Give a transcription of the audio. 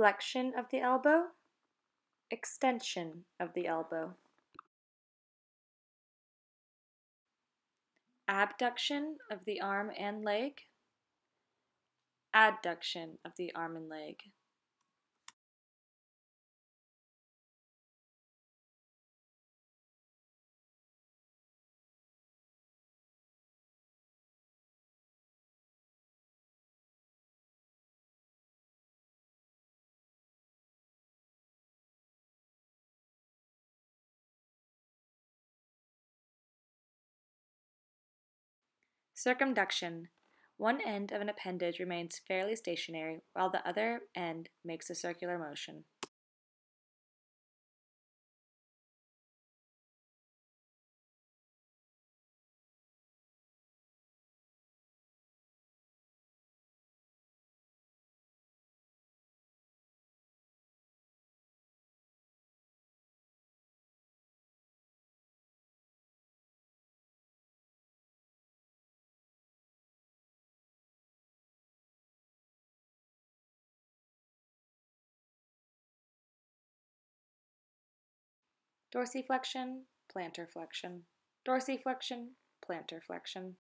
flexion of the elbow, extension of the elbow. Abduction of the arm and leg, adduction of the arm and leg. Circumduction. One end of an appendage remains fairly stationary while the other end makes a circular motion. Dorsiflexion, plantar flexion. Dorsiflexion, plantar flexion.